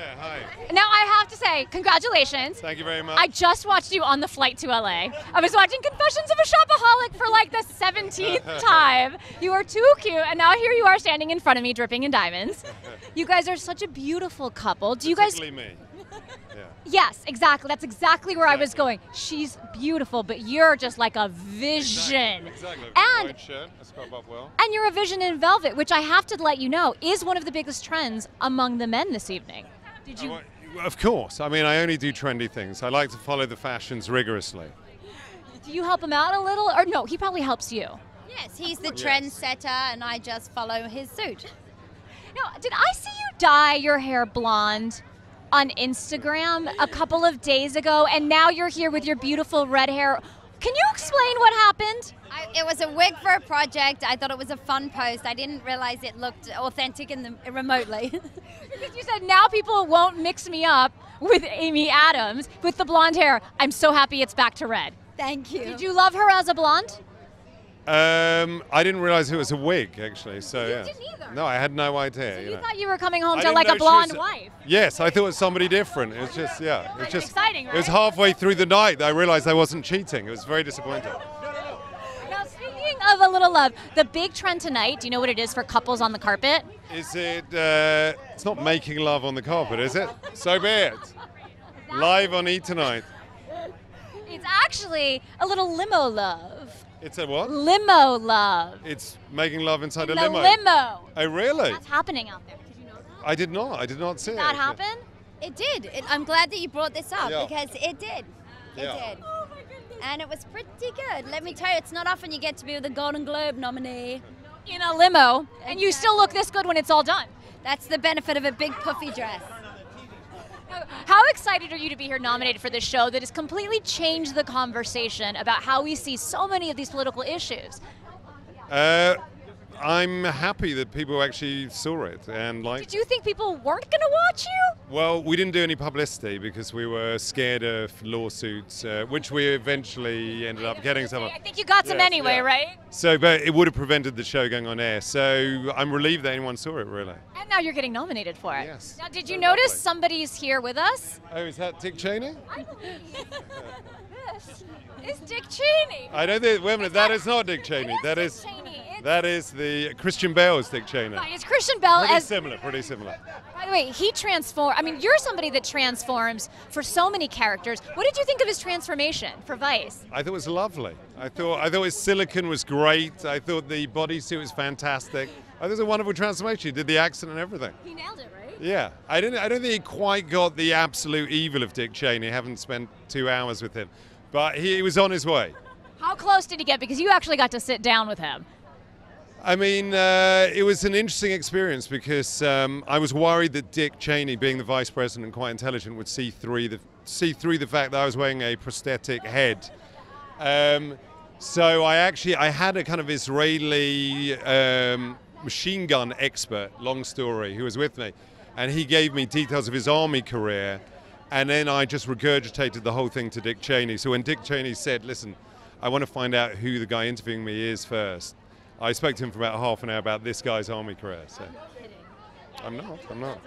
there. Hi. Now I have to say, congratulations. Thank you very much. I just watched you on the flight to LA. I was watching Confessions of a Shopaholic for like the 17th time. You are too cute, and now here you are standing in front of me, dripping in diamonds. You guys are such a beautiful couple. Do you guys? Me. Yeah. Yes, exactly. That's exactly where I was going. She's beautiful, but you're just like a vision. Exactly. And White shirt. That's quite Bob well. and you're a vision in velvet, which I have to let you know is one of the biggest trends among the men this evening. Did oh, you? Well, Of course. I mean, I only do trendy things. I like to follow the fashions rigorously. Do you help him out a little, or no? He probably helps you. Yes, he's the Yes. trendsetter, and I just follow his suit. No, did I see you dye your hair blonde on Instagram a couple of days ago, and now you're here with your beautiful red hair? Can you explain what happened? I, it was a wig for a project. I thought it was a fun post. I didn't realize it looked authentic in the remotely. Because you said now people won't mix me up with Amy Adams with the blonde hair. I'm so happy it's back to red. Thank you. Did you love her as a blonde? Um, I didn't realize it was a wig, actually. So You yeah. didn't either? No, I had no idea. So you you know. thought you were coming home I to like a blonde wife. Yes, I thought it was somebody different. It was just yeah. It was just exciting, Right? It was halfway through the night that I realized I wasn't cheating. It was very disappointing. Now, speaking of a little love, the big trend tonight, do you know what it is for couples on the carpet? Is it? Uh, it's not making love on the carpet, is it? So be it. Live on E tonight. It's actually a little limo love. It's a what? Limo love. It's making love inside In a the limo. limo. Oh really? That's happening out there. Did you know that? I did not. I did not see Did it. that actually. happen? It did. It, I'm glad that you brought this up Yeah. because it did. It Yeah. did. Oh and it was pretty good. Let me tell you, it's not often you get to be with a Golden Globe nominee. In a limo, and you still look this good when it's all done. That's the benefit of a big puffy dress. How excited are you to be here nominated for this show that has completely changed the conversation about how we see so many of these political issues? Uh, I'm happy that people actually saw it and like. Did you think people weren't going to watch you? Well, we didn't do any publicity because we were scared of lawsuits, uh, which we eventually ended up getting some. of. I think you got some Yes, anyway, yeah. right? So, but it would have prevented the show going on air. So I'm relieved that anyone saw it. Really. And now you're getting nominated for it. Yes. Now, did you Very notice lovely. somebody's here with us? Oh, is that Dick Cheney? I believe this is Dick Cheney. I don't think. Wait a minute. That is not Dick Cheney. is That Dick. Cheney. That is the Christian Bale's Dick Cheney. it's Christian Bale Pretty as similar. Pretty similar. By the way, he transform. I mean, you're somebody that transforms for so many characters. What did you think of his transformation for Vice? I thought it was lovely. I thought I thought his silicon was great. I thought the bodysuit was fantastic. I thought it was a wonderful transformation. He did the accent and everything. He nailed it, right? Yeah, I don't. I don't think he quite got the absolute evil of Dick Cheney. I haven't spent two hours with him, but he was on his way. How close did he get? Because you actually got to sit down with him. I mean, uh, it was an interesting experience because um, I was worried that Dick Cheney, being the vice president and quite intelligent, would see through the see through the fact that I was wearing a prosthetic head. Um, so I actually I had a kind of Israeli um, machine gun expert, long story, who was with me, and he gave me details of his army career, and then I just regurgitated the whole thing to Dick Cheney. So when Dick Cheney said, "Listen, I want to find out who the guy interviewing me is first, I spoke to him for about half an hour about this guy's army career. So I'm not. I'm not.